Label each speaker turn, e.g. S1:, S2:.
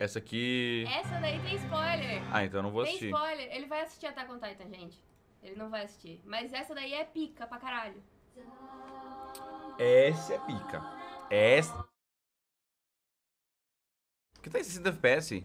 S1: Essa aqui.
S2: Essa daí tem spoiler.
S1: Ah, então eu não vou
S2: tem
S1: assistir.
S2: spoiler. Ele vai assistir Attack on Titan, gente. Ele não vai assistir. Mas essa daí é pica pra caralho.
S1: Essa é pica. Essa. Que tá em 60 FPS?